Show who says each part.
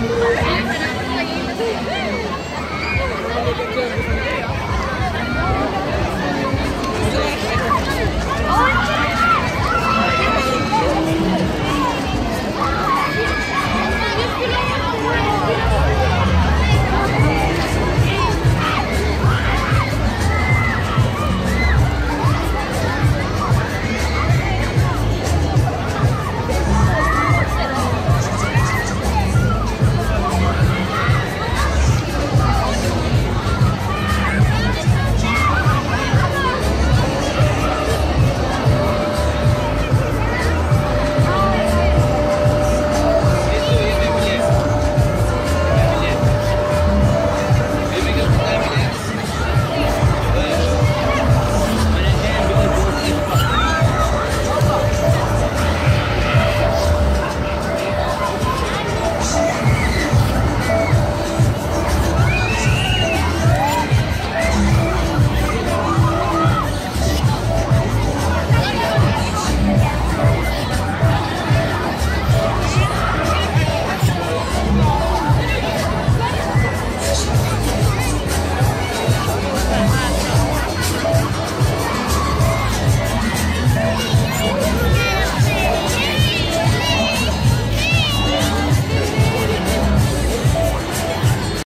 Speaker 1: Yeah.